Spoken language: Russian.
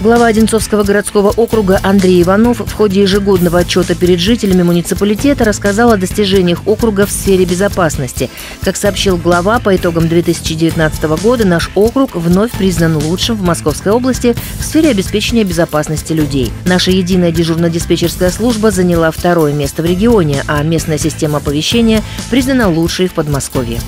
Глава Одинцовского городского округа Андрей Иванов в ходе ежегодного отчета перед жителями муниципалитета рассказал о достижениях округа в сфере безопасности. Как сообщил глава, по итогам 2019 года наш округ вновь признан лучшим в Московской области в сфере обеспечения безопасности людей. Наша единая дежурно-диспетчерская служба заняла второе место в регионе, а местная система оповещения признана лучшей в Подмосковье.